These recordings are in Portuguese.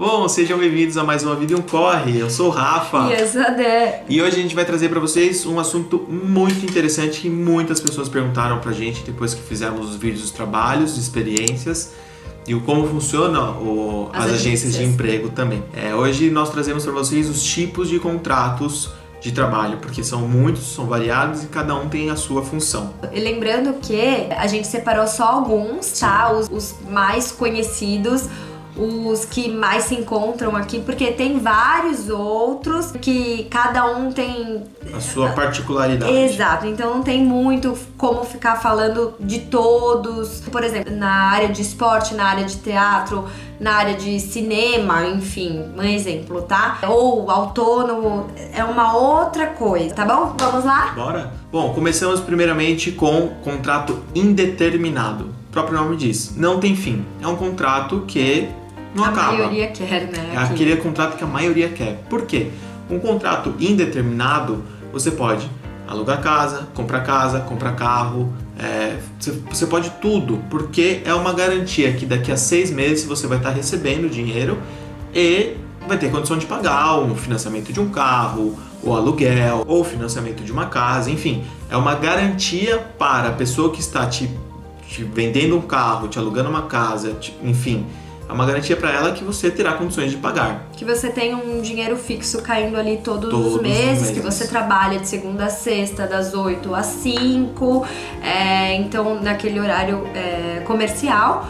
Bom, sejam bem-vindos a mais uma Vida em um Corre. Eu sou o Rafa. E eu sou a Dé. E hoje a gente vai trazer para vocês um assunto muito interessante que muitas pessoas perguntaram pra gente depois que fizemos os vídeos dos trabalhos, de experiências e o como funciona o, as, As agências. de agências. emprego também. É, hoje nós trazemos para vocês os tipos de contratos de trabalho, porque são muitos, são variados e cada um tem a sua função. E lembrando que a gente separou só alguns, tá? Os, os mais conhecidos, os que mais se encontram aqui, porque tem vários outros que cada um tem. A sua particularidade. Exato, então não tem muito como ficar falando de todos. Por exemplo, na área de esporte, na área de teatro, na área de cinema, enfim, um exemplo, tá? Ou autônomo, é uma outra coisa, tá bom? Vamos lá? Bora? Bom, começamos primeiramente com contrato indeterminado. O próprio nome diz, não tem fim. É um contrato que não a acaba. maioria quer, né? É aqui. aquele contrato que a maioria quer. Por quê? Um contrato indeterminado, você pode alugar casa, comprar casa, comprar carro, é, você, pode tudo, porque é uma garantia que daqui a seis meses você vai estar recebendo dinheiro e vai ter condição de pagar o financiamento de um carro, o aluguel, ou financiamento de uma casa, enfim, é uma garantia para a pessoa que está te, te vendendo um carro, te alugando uma casa, te- enfim, é uma garantia para ela que você terá condições de pagar. Que você tem um dinheiro fixo caindo ali todos, Todos os os meses, que meses. você trabalha de segunda a sexta, das 8 às 5, é, então naquele horário é, comercial.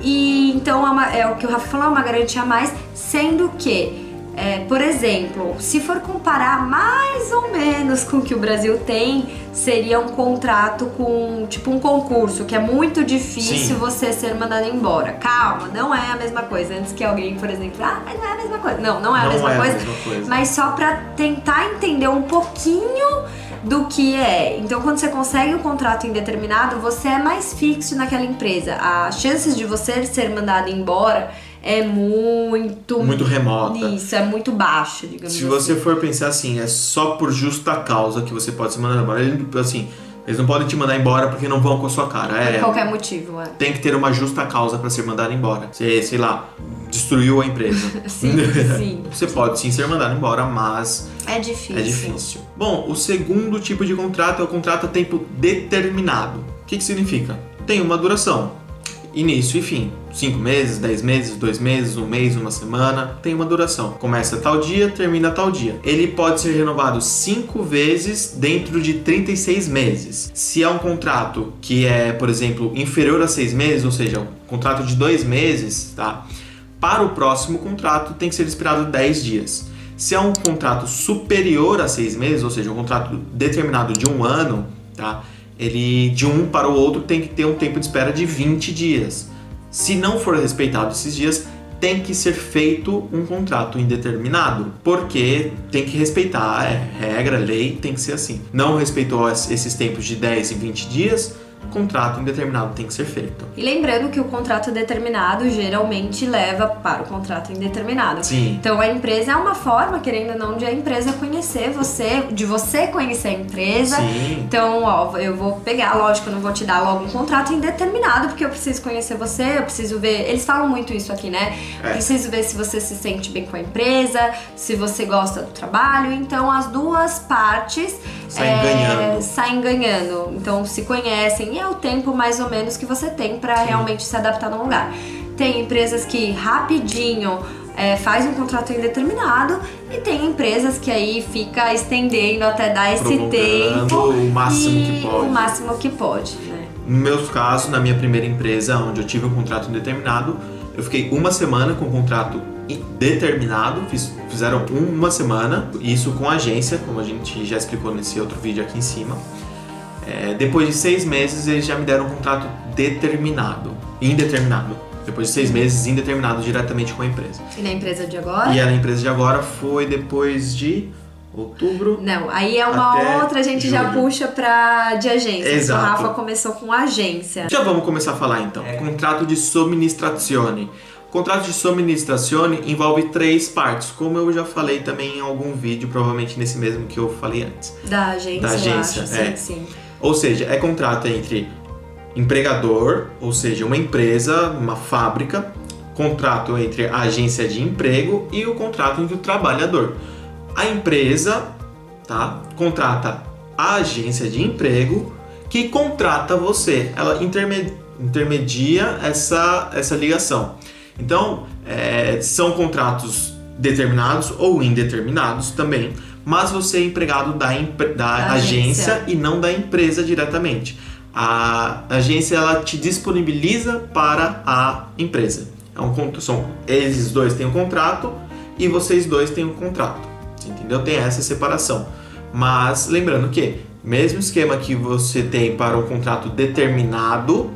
E então é, uma- é o que o Rafa falou, é uma garantia a mais, sendo que, é, por exemplo, se for comparar mais ou menos com o que o Brasil tem, seria um contrato com tipo um concurso, que é muito difícil Sim. você ser mandado embora. Calma, não é a mesma coisa. Antes que alguém, por exemplo, ah, mas não é a mesma coisa. Não, não é a, Não mesma, é coisa, a mesma coisa. Mas só pra tentar entender um pouquinho do que é. Então, quando você consegue um contrato indeterminado, você é mais fixo naquela empresa. As chances de você ser mandado embora é muito. Muito remota. Isso, é muito baixo, digamos Se assim. você for pensar assim, é só por justa causa que você pode ser mandado embora. Ele, assim, eles não podem te mandar embora porque não vão com a sua cara. Por É, qualquer motivo, é. tem que ter uma justa causa para ser mandado embora. Você, sei lá, destruiu a empresa. Sim, sim. Você pode sim ser mandado embora, mas É difícil. é difícil. Bom, o segundo tipo de contrato é o contrato a tempo determinado. O que, que significa? Tem uma duração. Início e fim. Cinco meses, dez meses, dois meses, um mês, uma semana. Tem uma duração. Começa tal dia, termina tal dia. Ele pode ser renovado cinco vezes dentro de 36 meses. Se é um contrato que é, por exemplo, inferior a seis meses, ou seja, um contrato de dois meses, tá? Para o próximo contrato tem que ser esperado 10 dias. Se é um contrato superior a seis meses, ou seja, um contrato determinado de um ano, tá? Ele de um para o outro tem que ter um tempo de espera de 20 dias. Se não for respeitado esses dias, tem que ser feito um contrato indeterminado, porque tem que respeitar, é regra, lei, tem que ser assim. Não respeitou es- esses tempos de 10 e 20 dias, contrato indeterminado tem que ser feito. E lembrando que o contrato determinado geralmente leva para o contrato indeterminado. Sim. Então a empresa é uma forma, querendo ou não, de a empresa conhecer você, de você conhecer a empresa. Sim. Então, ó, eu vou pegar, lógico, eu não vou te dar logo um contrato indeterminado, porque eu preciso conhecer você, eu preciso ver. Eles falam muito isso aqui, né? É. Preciso ver se você se sente bem com a empresa, se você gosta do trabalho. Então, as duas partes Saem ganhando. saem ganhando. Então, se conhecem e é o tempo mais ou menos que você tem para realmente se adaptar no lugar. Tem empresas que rapidinho é, faz um contrato indeterminado e tem empresas que aí fica estendendo até dar esse tempo o máximo que pode. o máximo que pode, né? No meu caso, na minha primeira empresa, onde eu tive um contrato indeterminado, eu fiquei uma semana com o contrato determinado, fiz- fizeram uma semana, isso com agência, como a gente já explicou nesse outro vídeo aqui em cima. É, depois de seis meses, eles já me deram um contrato determinado, indeterminado. Depois de seis meses, indeterminado diretamente com a empresa. E na empresa de agora? E a empresa de agora foi depois de outubro. Não, aí é uma outra, a gente já julho. puxa pra de agência. Exato. O Rafa começou com agência. Já vamos começar a falar então. É contrato de somministrazione. O contrato de somministrazione envolve três partes, como eu já falei também em algum vídeo, provavelmente nesse mesmo que eu falei antes. Da agência, Da eu agência, acho. é. Sim, sim. Ou seja, é contrato entre empregador, ou seja, uma empresa, uma fábrica, contrato entre a agência de emprego e o contrato entre o trabalhador. A empresa, tá, contrata a agência de emprego que contrata você. Ela interme- intermedia essa, essa ligação. Então, é, são contratos determinados ou indeterminados também, mas você é empregado da, da Da agência. agência. e não da empresa diretamente. A agência ela te disponibiliza para a empresa. É um, são, eles dois têm um contrato e vocês dois têm um contrato. Entendeu? Tem essa separação. Mas lembrando que, mesmo esquema que você tem para um contrato determinado,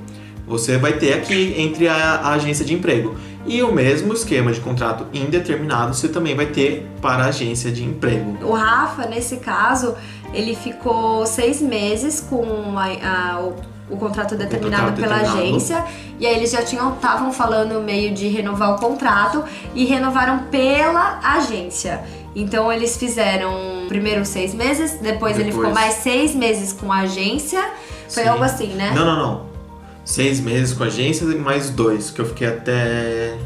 você vai ter aqui entre a, a agência de emprego. E o mesmo esquema de contrato indeterminado você também vai ter para a agência de emprego. O Rafa, nesse caso, ele ficou seis meses com a- a- o, o contrato determinado contrato pela determinado. agência. E aí eles já tinham estavam falando meio de renovar o contrato e renovaram pela agência. Então eles fizeram primeiro seis meses, depois, ele ficou Depois. mais seis meses com a agência. Foi Sim. algo assim, né? Não, não, não. Seis meses com a agência e mais dois, que eu fiquei até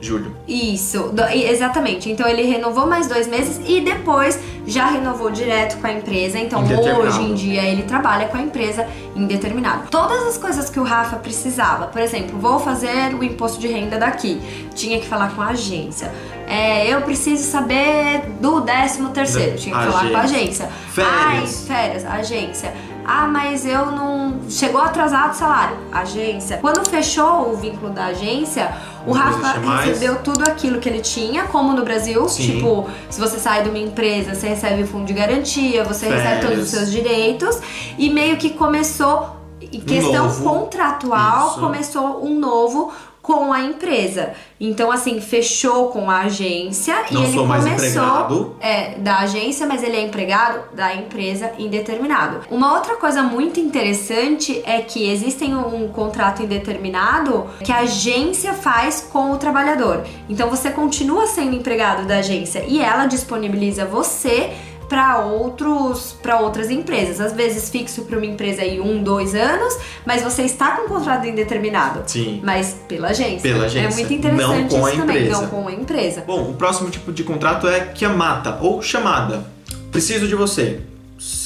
julho. Isso, do- exatamente. Então ele renovou mais dois meses e depois já renovou direto com a empresa. Então hoje em dia ele trabalha com a empresa indeterminado. Todas as coisas que o Rafa precisava, por exemplo, vou fazer o imposto de renda daqui, tinha que falar com a agência. É, eu preciso saber do 13 terceiro, tinha que falar com a agência. Férias. Ai, férias, agência. Ah, mas eu não. Chegou atrasado o salário. Agência. Quando fechou o vínculo da agência, o Não Rafa recebeu tudo aquilo que ele tinha, como no Brasil. Sim. Tipo, se você sai de uma empresa, você recebe o fundo de garantia, você recebe todos os Férias. seus direitos. E meio que começou, em questão novo. contratual, Isso. começou um novo com a empresa. Então, assim, fechou com a agência Não e ele sou mais começou empregado. é, da agência, mas ele é empregado da empresa indeterminado. Uma outra coisa muito interessante é que existem um contrato indeterminado que a agência faz com o trabalhador. Então você continua sendo empregado da agência e ela disponibiliza você para outros para outras empresas às vezes fixo para uma empresa aí um dois anos mas você está com um contrato indeterminado Sim. mas pela agência Pela é agência, muito interessante não com a também empresa. não com a empresa Bom, o próximo tipo de contrato é Kiamata ou chamada. Preciso de você.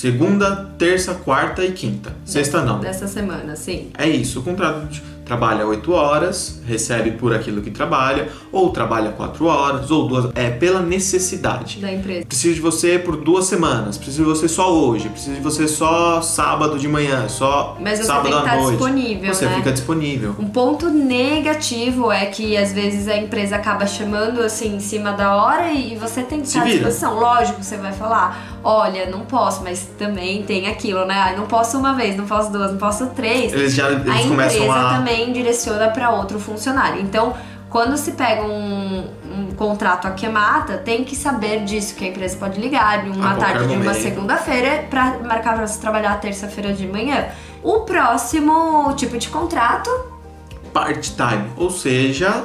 Segunda, terça, quarta e quinta. Sexta não. dessa semana sim É isso, o contrato de- trabalha 8 horas, recebe por aquilo que trabalha, ou trabalha 4 horas, ou duas. É pela necessidade. da empresa Preciso de você por duas semanas, preciso de você só hoje, preciso de você só sábado de manhã, só Mas você sábado tem que à estar noite. disponível, Você né? fica disponível. Um ponto negativo é que às vezes a empresa acaba chamando assim em cima da hora e você tem que estar à disposição. Lógico, você vai falar, olha, não posso, mas também tem aquilo, né? Não posso uma vez, não posso duas, não posso três. Eles já eles a empresa a. também direciona para outro funcionário. Então, quando se pega um, um contrato a queimata, tem que saber disso, que a empresa pode ligar em uma tarde de uma segunda-feira para marcar para você trabalhar terça-feira de manhã. O próximo tipo de contrato, part-time, ou seja,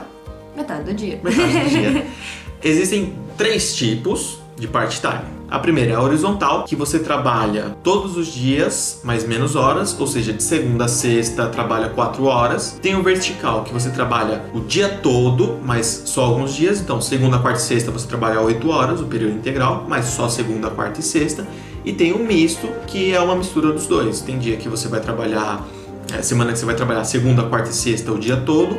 metade do dia. metade do dia. Existem três tipos de part-time. A primeira é a horizontal, que você trabalha todos os dias, mais menos horas, ou seja, de segunda a sexta trabalha 4 horas. Tem o vertical, que você trabalha o dia todo, mas só alguns dias. Então, segunda, quarta e sexta você trabalha 8 horas, o período integral, mas só segunda, quarta e sexta. E tem o misto, que é uma mistura dos dois. Tem dia que você vai trabalhar, é, semana que você vai trabalhar segunda, quarta e sexta o dia todo,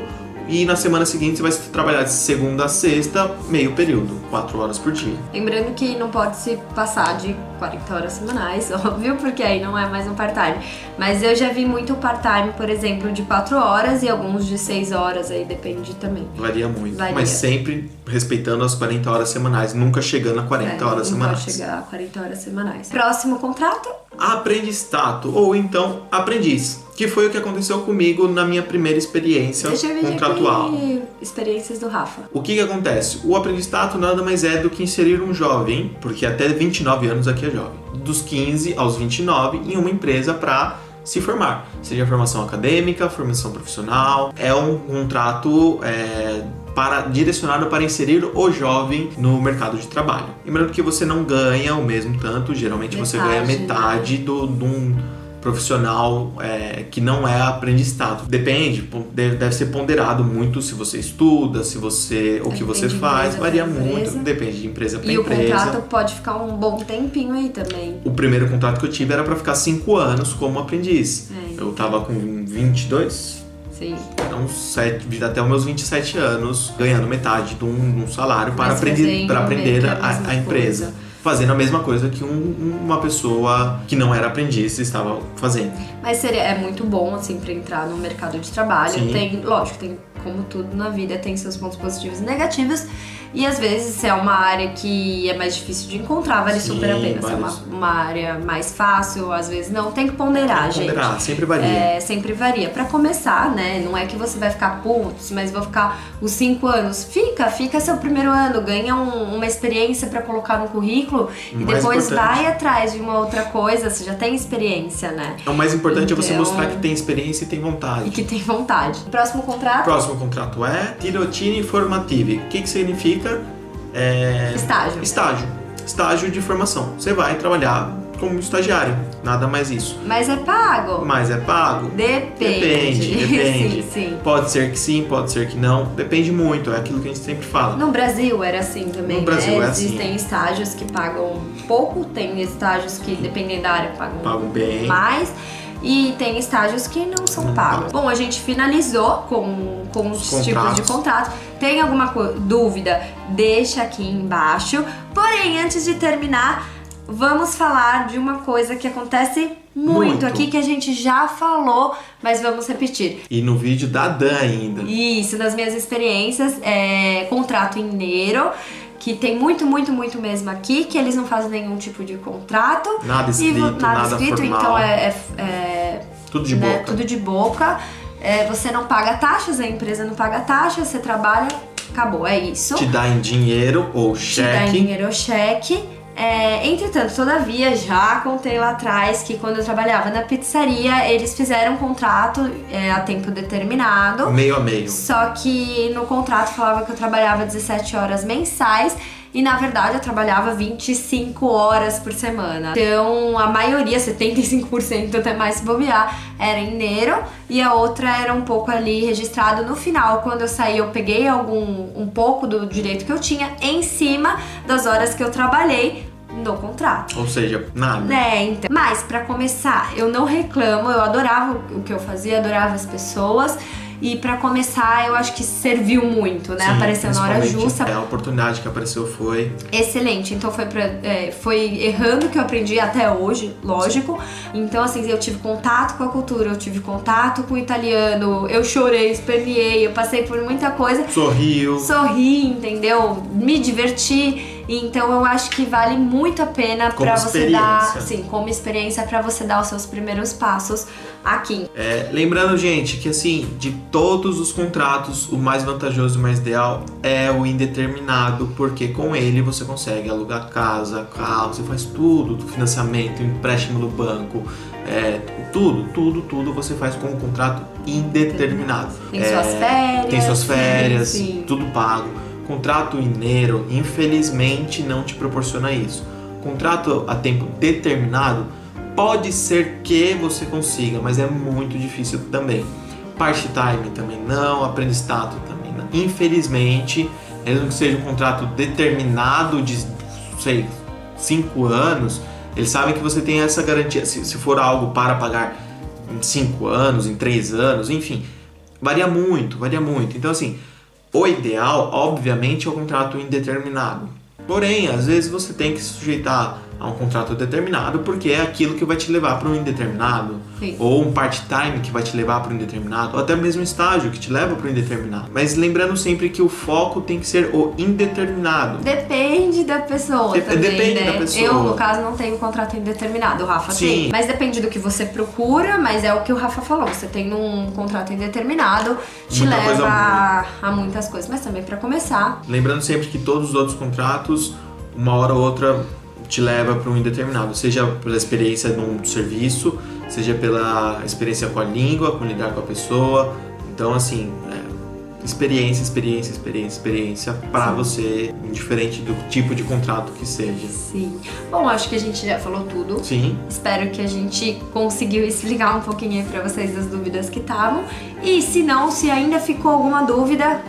e na semana seguinte você vai trabalhar de segunda a sexta, meio período, 4 horas por dia. Lembrando que não pode se passar de 40 horas semanais, óbvio, porque aí não é mais um part-time. Mas eu já vi muito part-time, por exemplo, de 4 horas e alguns de 6 horas, aí depende também. Varia muito, Varia. mas sempre respeitando as 40 horas semanais, nunca chegando a 40 É, horas semanais. pode chegar a 40 horas semanais. Próximo contrato, Aprendistato, ou então aprendiz, que foi o que aconteceu comigo na minha primeira experiência deixa eu ver contratual. aqui experiências do Rafa. O que, que acontece? O aprendistato nada mais é do que inserir um jovem, porque até 29 anos aqui é jovem, dos 15 aos 29 em uma empresa para se formar, seja formação acadêmica, formação profissional. É um contrato é, para direcionado para inserir o jovem no mercado de trabalho. Lembrando que você não ganha o mesmo tanto, geralmente você ganha Metade, né? metade do, de um- profissional é, que não é aprendizato. Depende, deve, ser ponderado muito se você estuda, se você o que Depende você faz, empresa varia muito, empresa. depende de empresa para E o empresa. contrato pode ficar um bom tempinho aí também. O primeiro contrato que eu tive era para ficar cinco anos como aprendiz. É. Eu tava com 22, Sim. então sete, até os meus 27 anos, ganhando metade de um, de um salário para Mas aprender, para aprender meio que a a empresa. Fazendo a mesma coisa que um- uma pessoa que não era aprendiz estava fazendo. Mas seria, é muito bom, assim, pra entrar no mercado de trabalho. Sim. Tem, lógico, tem, como tudo na vida, tem seus pontos positivos e negativos. E às vezes, se é uma área que é mais difícil de encontrar, vale Sim, super a pena. Se é uma, uma área mais fácil, às vezes não. Tem que ponderar, gente. Ponderar, sempre varia. É, sempre varia. Pra começar, né? Não é que você vai ficar, putz, mas vou ficar os cinco anos. Fica, fica seu primeiro ano, ganha um- uma experiência pra colocar no currículo e Mais depois importante. vai atrás de uma outra coisa. Você já tem experiência, né? O mais importante é você Então- mostrar que tem experiência e tem vontade. E que tem vontade. Próximo contrato, próximo contrato é Tirotine Formative. O que, que significa? É... estágio. Estágio. Estágio de formação. Você vai trabalhar como estagiário. Nada mais isso. Mas é pago? Mas é pago? Depende. Depende, depende. sim, sim. Pode ser que sim, pode ser que não. Depende muito. É aquilo que a gente sempre fala. No Brasil era assim também, No Brasil né? é assim. Existem estágios que pagam pouco, tem estágios que, dependendo da área, pagam Pagam bem. mais. E tem estágios que não são pagos. pagam. Bom, a gente finalizou com, com os Os tipos de contrato. Tem alguma dúvida? Deixa aqui embaixo. Porém, antes de terminar, vamos falar de uma coisa que acontece muito, Muito. aqui, que a gente já falou, mas vamos repetir. E no vídeo da Dan ainda. Isso, das minhas experiências, é, contrato em Neiro, que tem muito, muito, muito mesmo aqui, que eles não fazem nenhum tipo de contrato. Nada E escrito, vo- nada, escrito, formal. então é, é- é, Tudo de né, boca. tudo de boca. É, você não paga taxas, a empresa não paga taxas, você trabalha, acabou, é isso. Te dá em dinheiro ou Te dá em cheque. dinheiro ou cheque. É, entretanto, todavia, já contei lá atrás que quando eu trabalhava na pizzaria, eles fizeram um contrato é, a tempo determinado. Meio a meio. Só que no contrato falava que eu trabalhava 17 horas mensais e na verdade eu trabalhava 25 horas por semana. Então a maioria, 75% até mais se bobear, era em Neiro e a outra era um pouco ali registrado no final. Quando eu saí, eu peguei algum um pouco do direito que eu tinha em cima das horas que eu trabalhei no contrato. Ou seja, nada. Né, então. Mas pra começar, eu não reclamo, eu adorava o que eu fazia, adorava as pessoas. E pra começar, eu acho que serviu muito, né? Sim, Apareceu na hora justa. é, A oportunidade que apareceu foi. Excelente. Então foi, pra, é, foi errando que eu aprendi até hoje, lógico. Então, assim, eu tive contato com a cultura, eu tive contato com o italiano, eu chorei, esperneei, eu passei por muita coisa. Sorriu. Sorri, entendeu? Me diverti. Então eu acho que vale muito a pena pra você dar, experiência. sim, como experiência pra você dar os seus primeiros passos aqui. É, lembrando, gente, que assim, de todos os contratos, o mais vantajoso e o mais ideal é o indeterminado, porque com ele você consegue alugar casa, carro, você faz tudo, do financiamento, empréstimo do banco, é, tudo, tudo, tudo você faz com um contrato indeterminado. Tem É, suas férias. Tem suas férias, Sim. tudo pago. Contrato mineiro, infelizmente, não te proporciona isso. Contrato a tempo determinado, pode ser que você consiga, mas é muito difícil também. Part-time também não, aprendizado também não. Infelizmente, mesmo que seja um contrato determinado de, sei, 5 anos, eles sabem que você tem essa garantia. Se, se for algo para pagar em 5 anos, em 3 anos, enfim, varia muito, varia muito. Então, assim, o ideal, obviamente, é o contrato indeterminado. Porém, às vezes você tem que sujeitar a um contrato determinado porque é aquilo que vai te levar para um indeterminado. Sim. Ou um part-time que vai te levar para um indeterminado, ou até mesmo um estágio que te leva para um indeterminado. Mas lembrando sempre que o foco tem que ser o indeterminado. Depende da pessoa Dep- também, depende né? da pessoa. Eu, no caso, não tenho contrato indeterminado, o Rafa Sim. tem. Mas depende do que você procura, mas é o que o Rafa falou. Você tem um contrato indeterminado, te Muita leva a, a muitas coisas. Mas também pra começar, Lembrando sempre que todos os outros contratos, uma hora ou outra, te leva para um indeterminado, seja pela experiência num serviço, seja pela experiência com a língua, com lidar com a pessoa. Então, assim, é, experiência, experiência, experiência, experiência para você, indiferente do tipo de contrato que seja. Sim. Bom, acho que a gente já falou tudo. Sim. Espero que a gente conseguiu explicar um pouquinho aí pra vocês as dúvidas que estavam. E se não, se ainda ficou alguma dúvida,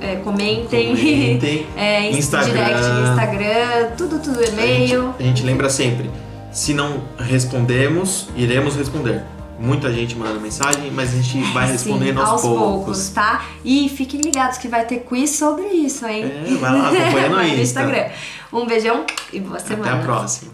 é, comentem. Comentem. É, Instagram. direct, Instagram, tudo, tudo A gente, e-mail. a gente lembra sempre, se não respondemos, iremos responder. Muita gente manda mensagem, mas a gente vai respondendo Sim, aos, poucos. tá? E fiquem ligados que vai ter quiz sobre isso, hein? É, vai lá, acompanha no Vai Insta. Instagram. Um beijão e boa Até semana. a próxima.